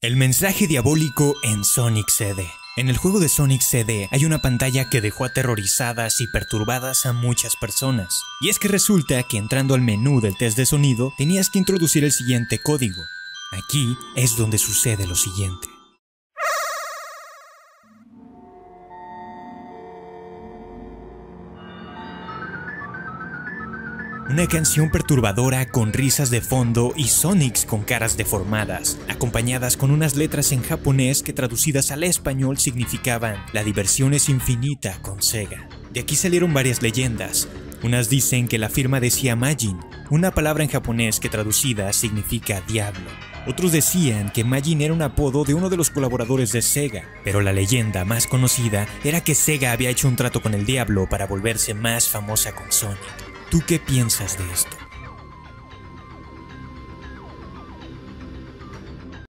El mensaje diabólico en Sonic CD. En el juego de Sonic CD hay una pantalla que dejó aterrorizadas y perturbadas a muchas personas. Y es que resulta que entrando al menú del test de sonido tenías que introducir el siguiente código. Aquí es donde sucede lo siguiente. Una canción perturbadora con risas de fondo y Sonics con caras deformadas, acompañadas con unas letras en japonés que traducidas al español significaban La diversión es infinita con Sega. De aquí salieron varias leyendas. Unas dicen que la firma decía Majin, una palabra en japonés que traducida significa diablo. Otros decían que Majin era un apodo de uno de los colaboradores de Sega, pero la leyenda más conocida era que Sega había hecho un trato con el diablo para volverse más famosa con Sonic. ¿Tú qué piensas de esto?